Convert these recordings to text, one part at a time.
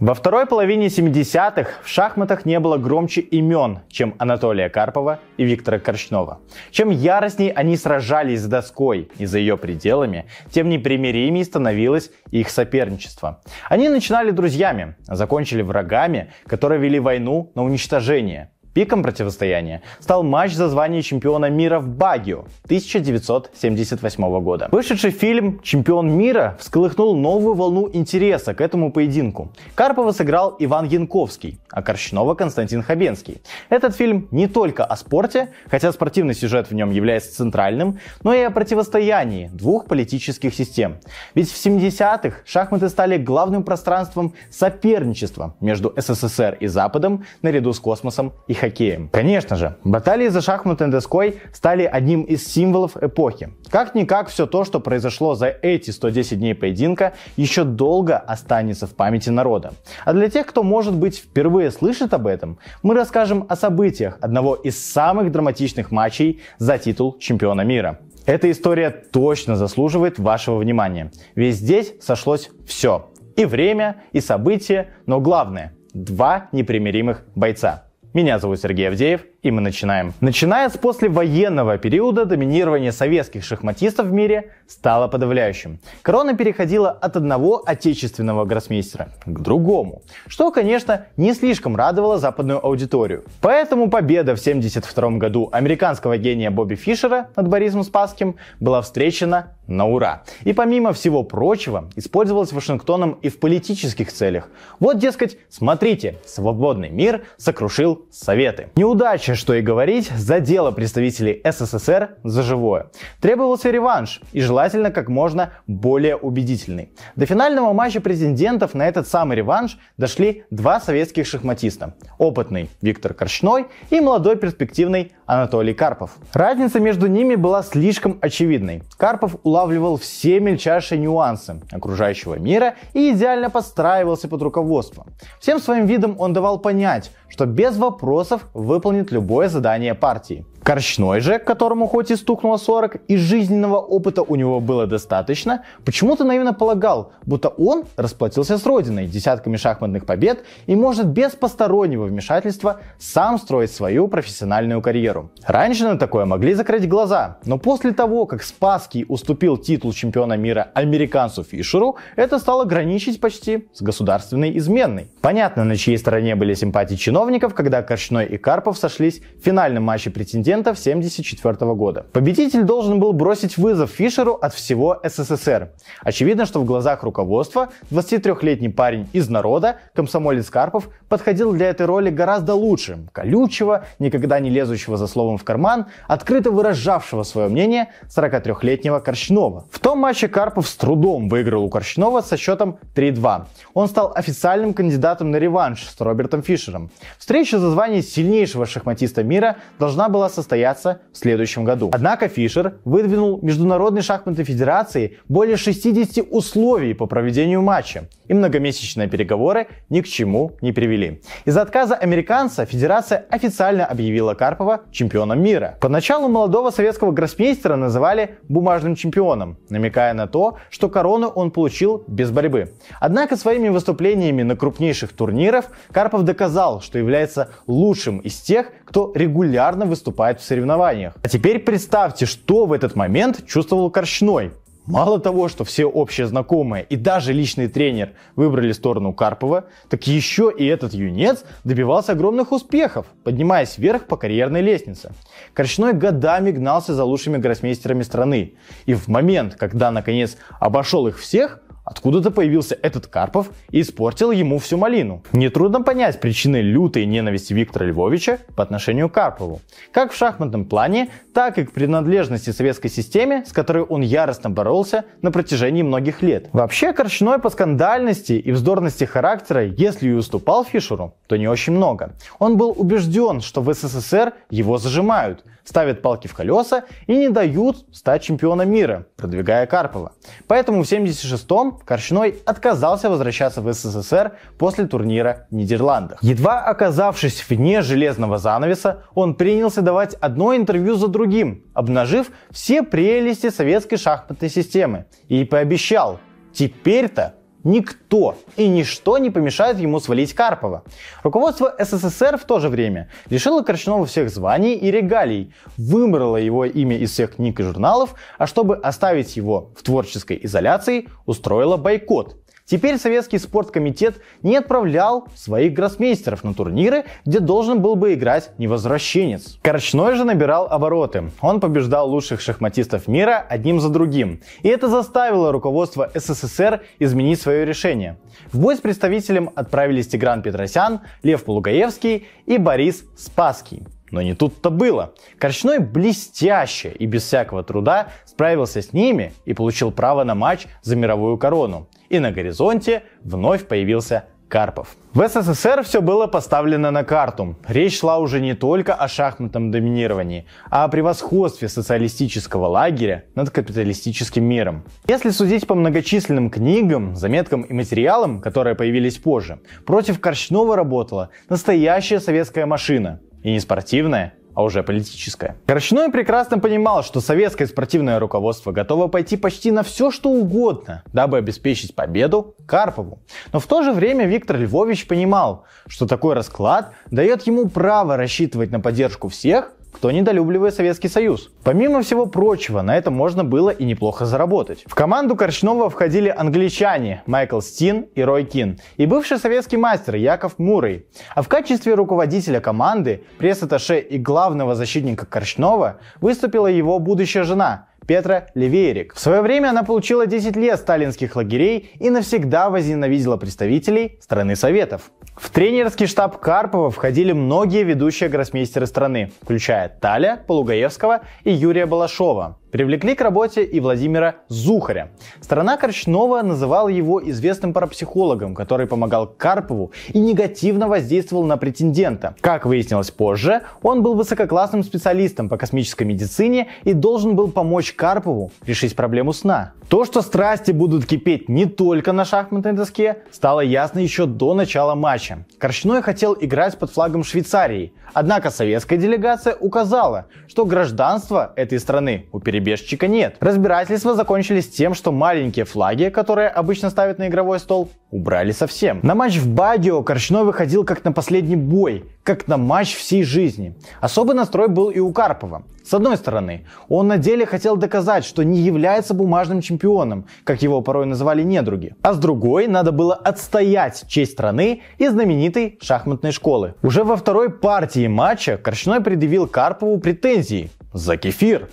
Во второй половине 70-х в шахматах не было громче имен, чем Анатолия Карпова и Виктора Корчнова. Чем яростней они сражались с доской и за ее пределами, тем непримиримее становилось их соперничество. Они начинали друзьями, а закончили врагами, которые вели войну на уничтожение. Пиком противостояния стал матч за звание чемпиона мира в Багио 1978 года. Вышедший фильм «Чемпион мира» всколыхнул новую волну интереса к этому поединку. Карпова сыграл Иван Янковский, а Корчнова Константин Хабенский. Этот фильм не только о спорте, хотя спортивный сюжет в нем является центральным, но и о противостоянии двух политических систем. Ведь в 70-х шахматы стали главным пространством соперничества между СССР и Западом наряду с космосом и хоккеем. Конечно же, баталии за шахматной доской стали одним из символов эпохи. Как-никак все то, что произошло за эти 110 дней поединка, еще долго останется в памяти народа. А для тех, кто, может быть, впервые слышит об этом, мы расскажем о событиях одного из самых драматичных матчей за титул чемпиона мира. Эта история точно заслуживает вашего внимания, ведь здесь сошлось все. И время, и события, но главное – два непримиримых бойца. Меня зовут Сергей Авдеев, и мы начинаем. Начиная с послевоенного периода, доминирование советских шахматистов в мире стало подавляющим. Корона переходила от одного отечественного гроссмейстера к другому, что, конечно, не слишком радовало западную аудиторию. Поэтому победа в 1972 году американского гения Бобби Фишера над Борисом Спасским была встречена на ура. И помимо всего прочего, использовалась Вашингтоном и в политических целях. Вот, дескать, смотрите, свободный мир сокрушил Советы. Неудача Иначе, что и говорить, задело представителей СССР за живое. Требовался реванш, и желательно как можно более убедительный. До финального матча президентов на этот самый реванш дошли два советских шахматиста. Опытный Виктор Корчной и молодой перспективный Анатолий Карпов. Разница между ними была слишком очевидной. Карпов улавливал все мельчайшие нюансы окружающего мира и идеально подстраивался под руководство. Всем своим видом он давал понять, что без вопросов выполнит любое задание партии. Корчной же, которому хоть и стукнуло 40, и жизненного опыта у него было достаточно, почему-то наивно полагал, будто он расплатился с родиной десятками шахматных побед и может без постороннего вмешательства сам строить свою профессиональную карьеру. Раньше на такое могли закрыть глаза, но после того, как Спасский уступил титул чемпиона мира американцу Фишеру, это стало граничить почти с государственной изменой. Понятно, на чьей стороне были симпатии чиновников, когда Корчной и Карпов сошлись в финальном матче претендентов президентов 1974 года. Победитель должен был бросить вызов Фишеру от всего СССР. Очевидно, что в глазах руководства 23-летний парень из народа, комсомолец Карпов, подходил для этой роли гораздо лучше. Колючего, никогда не лезущего за словом в карман, открыто выражавшего свое мнение 43-летнего Корчнова. В том матче Карпов с трудом выиграл у Корчнова со счетом 3-2. Он стал официальным кандидатом на реванш с Робертом Фишером. Встреча за звание сильнейшего шахматиста мира должна была состояться в следующем году. Однако Фишер выдвинул Международной шахматной федерации более 60 условий по проведению матча, и многомесячные переговоры ни к чему не привели. Из-за отказа американца федерация официально объявила Карпова чемпионом мира. Поначалу молодого советского гроссмейстера называли бумажным чемпионом, намекая на то, что корону он получил без борьбы. Однако своими выступлениями на крупнейших турнирах Карпов доказал, что является лучшим из тех, кто регулярно выступает в соревнованиях. А теперь представьте, что в этот момент чувствовал Корчной. Мало того, что все общие знакомые и даже личный тренер выбрали сторону Карпова, так еще и этот юнец добивался огромных успехов, поднимаясь вверх по карьерной лестнице. Корчной годами гнался за лучшими гроссмейстерами страны. И в момент, когда наконец обошел их всех, Откуда-то появился этот Карпов и испортил ему всю малину. Нетрудно понять причины лютой ненависти Виктора Львовича по отношению к Карпову. Как в шахматном плане, так и к принадлежности советской системе, с которой он яростно боролся на протяжении многих лет. Вообще, Корчной по скандальности и вздорности характера, если и уступал Фишеру, то не очень много. Он был убежден, что в СССР его зажимают, ставят палки в колеса и не дают стать чемпионом мира, продвигая Карпова. Поэтому в 76-м Корчной отказался возвращаться в СССР после турнира в Нидерландах. Едва оказавшись вне железного занавеса, он принялся давать одно интервью за другим, обнажив все прелести советской шахматной системы и пообещал, теперь-то Никто и ничто не помешает ему свалить Карпова. Руководство СССР в то же время лишило Корчнова всех званий и регалий, вымрало его имя из всех книг и журналов, а чтобы оставить его в творческой изоляции, устроило бойкот. Теперь Советский спорткомитет не отправлял своих гроссмейстеров на турниры, где должен был бы играть невозвращенец. Корчной же набирал обороты. Он побеждал лучших шахматистов мира одним за другим. И это заставило руководство СССР изменить свое решение. В бой с представителем отправились Тигран Петросян, Лев Полугаевский и Борис Спасский. Но не тут-то было. Корчной блестяще и без всякого труда справился с ними и получил право на матч за мировую корону и на горизонте вновь появился Карпов. В СССР все было поставлено на карту. Речь шла уже не только о шахматном доминировании, а о превосходстве социалистического лагеря над капиталистическим миром. Если судить по многочисленным книгам, заметкам и материалам, которые появились позже, против Корчнова работала настоящая советская машина. И не спортивная, а уже политическое. Корочной прекрасно понимал, что советское спортивное руководство готово пойти почти на все, что угодно, дабы обеспечить победу Карпову. Но в то же время Виктор Львович понимал, что такой расклад дает ему право рассчитывать на поддержку всех, кто недолюбливает Советский Союз. Помимо всего прочего, на этом можно было и неплохо заработать. В команду Корчнова входили англичане Майкл Стин и Рой Кин и бывший советский мастер Яков Мурой. А в качестве руководителя команды, пресс-атташе и главного защитника Корчнова выступила его будущая жена Петра Леверик. В свое время она получила 10 лет сталинских лагерей и навсегда возненавидела представителей страны Советов. В тренерский штаб Карпова входили многие ведущие гроссмейстеры страны, включая Таля Полугаевского и Юрия Балашова. Привлекли к работе и Владимира Зухаря. Страна Корчнова называла его известным парапсихологом, который помогал Карпову и негативно воздействовал на претендента. Как выяснилось позже, он был высококлассным специалистом по космической медицине и должен был помочь Карпову решить проблему сна. То, что страсти будут кипеть не только на шахматной доске, стало ясно еще до начала матча. Корчной хотел играть под флагом Швейцарии, однако советская делегация указала, что гражданства этой страны у перебежчика нет. Разбирательства закончились тем, что маленькие флаги, которые обычно ставят на игровой стол, убрали совсем. На матч в Багио Корчной выходил как на последний бой, как на матч всей жизни. Особый настрой был и у Карпова. С одной стороны, он на деле хотел доказать, что не является бумажным чемпионом, как его порой называли недруги. А с другой, надо было отстоять честь страны и знаменитой шахматной школы. Уже во второй партии матча Корчной предъявил Карпову претензии за кефир.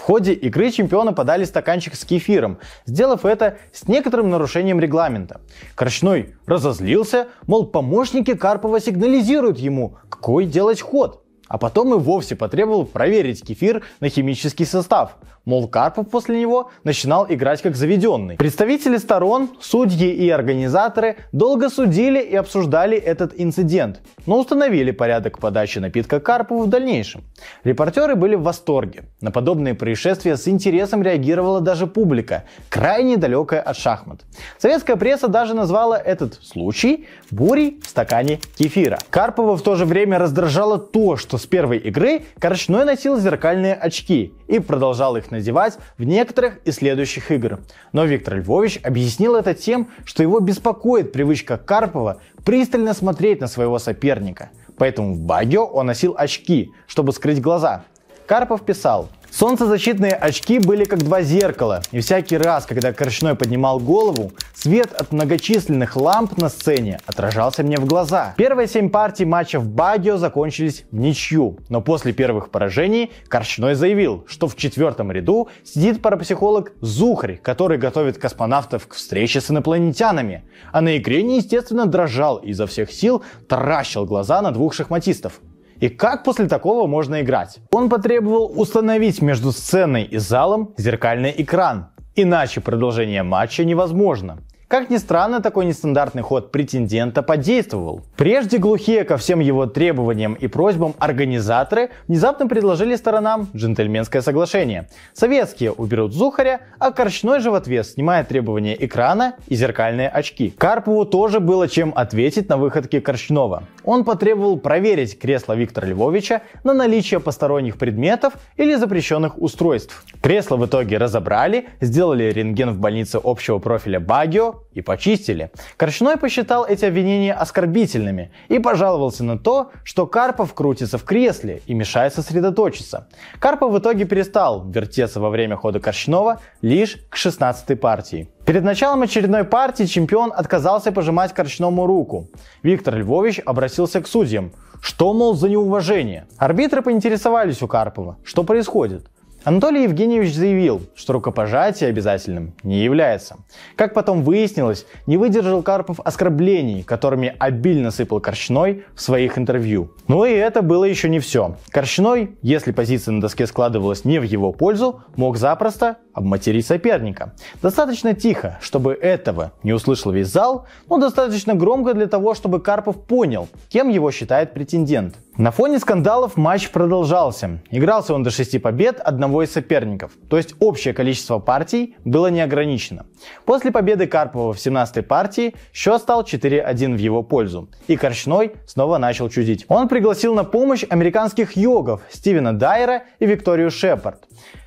В ходе игры чемпионы подали стаканчик с кефиром, сделав это с некоторым нарушением регламента. Корчной разозлился, мол, помощники Карпова сигнализируют ему, какой делать ход. А потом и вовсе потребовал проверить кефир на химический состав. Мол, Карпов после него начинал играть как заведенный. Представители сторон, судьи и организаторы долго судили и обсуждали этот инцидент, но установили порядок подачи напитка Карпову в дальнейшем. Репортеры были в восторге. На подобные происшествия с интересом реагировала даже публика, крайне далекая от шахмат. Советская пресса даже назвала этот случай бурей в стакане кефира. Карпова в то же время раздражало то, что с первой игры Корчной носил зеркальные очки и продолжал их надевать в некоторых из следующих игр. Но Виктор Львович объяснил это тем, что его беспокоит привычка Карпова пристально смотреть на своего соперника. Поэтому в Багио он носил очки, чтобы скрыть глаза. Карпов писал, Солнцезащитные очки были как два зеркала, и всякий раз, когда Корчной поднимал голову, свет от многочисленных ламп на сцене отражался мне в глаза. Первые семь партий матча в Багио закончились в ничью, но после первых поражений Корчной заявил, что в четвертом ряду сидит парапсихолог Зухарь, который готовит космонавтов к встрече с инопланетянами, а на игре неестественно дрожал и изо всех сил таращил глаза на двух шахматистов. И как после такого можно играть? Он потребовал установить между сценой и залом зеркальный экран. Иначе продолжение матча невозможно. Как ни странно, такой нестандартный ход претендента подействовал. Прежде глухие ко всем его требованиям и просьбам организаторы внезапно предложили сторонам джентльменское соглашение. Советские уберут Зухаря, а Корчной же в ответ снимает требования экрана и зеркальные очки. Карпову тоже было чем ответить на выходки Корчнова. Он потребовал проверить кресло Виктора Львовича на наличие посторонних предметов или запрещенных устройств. Кресло в итоге разобрали, сделали рентген в больнице общего профиля Багио, и почистили. Корчной посчитал эти обвинения оскорбительными и пожаловался на то, что Карпов крутится в кресле и мешает сосредоточиться. Карпов в итоге перестал вертеться во время хода Корчнова лишь к 16-й партии. Перед началом очередной партии чемпион отказался пожимать Корчному руку. Виктор Львович обратился к судьям. Что, мол, за неуважение? Арбитры поинтересовались у Карпова, что происходит. Анатолий Евгеньевич заявил, что рукопожатие обязательным не является. Как потом выяснилось, не выдержал Карпов оскорблений, которыми обильно сыпал Корчной в своих интервью. Но и это было еще не все. Корчной, если позиция на доске складывалась не в его пользу, мог запросто обматерить соперника. Достаточно тихо, чтобы этого не услышал весь зал, но достаточно громко для того, чтобы Карпов понял, кем его считает претендент. На фоне скандалов матч продолжался. Игрался он до 6 побед одного из соперников, то есть общее количество партий было не ограничено. После победы Карпова в 17-й партии счет стал 4-1 в его пользу, и Корчной снова начал чудить. Он пригласил на помощь американских йогов Стивена Дайера и Викторию Шепард.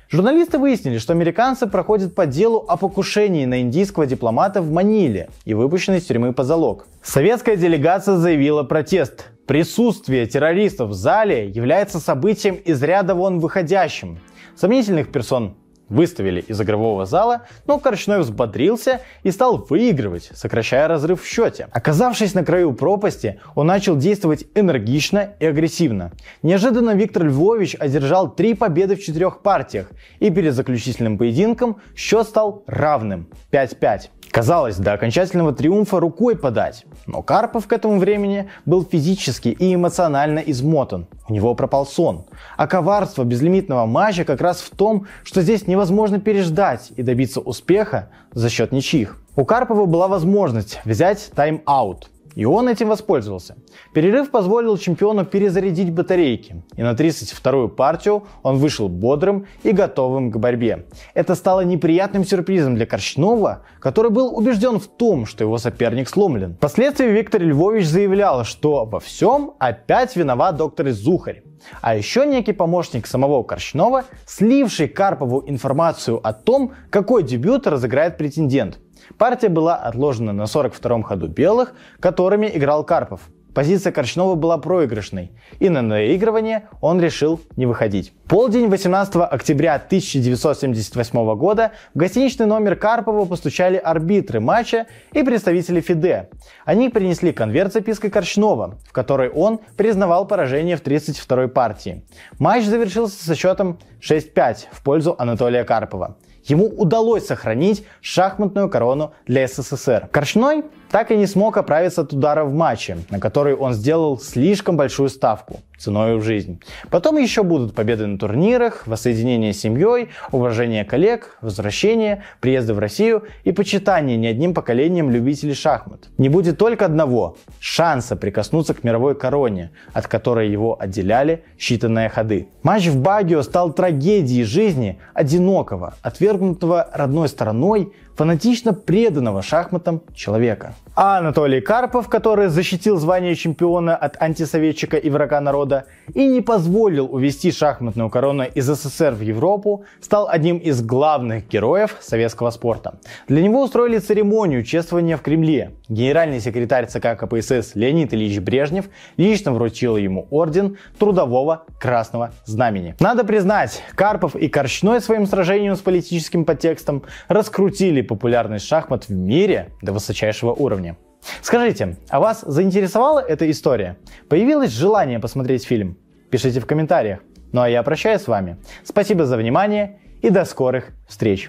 Журналисты выяснили, что американцы проходят по делу о покушении на индийского дипломата в Маниле и выпущенной из тюрьмы по залог. Советская делегация заявила протест. Присутствие террористов в зале является событием из ряда вон выходящим. Сомнительных персон выставили из игрового зала, но Корчной взбодрился и стал выигрывать, сокращая разрыв в счете. Оказавшись на краю пропасти, он начал действовать энергично и агрессивно. Неожиданно Виктор Львович одержал три победы в четырех партиях, и перед заключительным поединком счет стал равным 5-5. Казалось, до окончательного триумфа рукой подать. Но Карпов к этому времени был физически и эмоционально измотан. У него пропал сон. А коварство безлимитного матча как раз в том, что здесь невозможно переждать и добиться успеха за счет ничьих. У Карпова была возможность взять тайм-аут. И он этим воспользовался. Перерыв позволил чемпиону перезарядить батарейки, и на 32-ю партию он вышел бодрым и готовым к борьбе. Это стало неприятным сюрпризом для Корчнова, который был убежден в том, что его соперник сломлен. Впоследствии Виктор Львович заявлял, что во всем опять виноват доктор Зухарь. А еще некий помощник самого Корчнова, сливший Карпову информацию о том, какой дебют разыграет претендент. Партия была отложена на 42-м ходу белых, которыми играл Карпов. Позиция Корчнова была проигрышной, и на наигрывание он решил не выходить. Полдень 18 октября 1978 года в гостиничный номер Карпова постучали арбитры матча и представители ФИДЕ. Они принесли конверт с запиской Корчнова, в которой он признавал поражение в 32-й партии. Матч завершился со счетом 6-5 в пользу Анатолия Карпова ему удалось сохранить шахматную корону для СССР. Корчной так и не смог оправиться от удара в матче, на который он сделал слишком большую ставку ценой в жизнь. Потом еще будут победы на турнирах, воссоединение с семьей, уважение коллег, возвращение, приезды в Россию и почитание не одним поколением любителей шахмат. Не будет только одного – шанса прикоснуться к мировой короне, от которой его отделяли считанные ходы. Матч в Багио стал трагедией жизни одинокого, отвергнутого родной стороной, фанатично преданного шахматам человека. А Анатолий Карпов, который защитил звание чемпиона от антисоветчика и врага народа и не позволил увести шахматную корону из СССР в Европу, стал одним из главных героев советского спорта. Для него устроили церемонию чествования в Кремле. Генеральный секретарь ЦК КПСС Леонид Ильич Брежнев лично вручил ему орден Трудового Красного Знамени. Надо признать, Карпов и Корчной своим сражением с политическим подтекстом раскрутили популярность шахмат в мире до высочайшего уровня. Скажите, а вас заинтересовала эта история? Появилось желание посмотреть фильм? Пишите в комментариях. Ну а я прощаюсь с вами. Спасибо за внимание и до скорых встреч.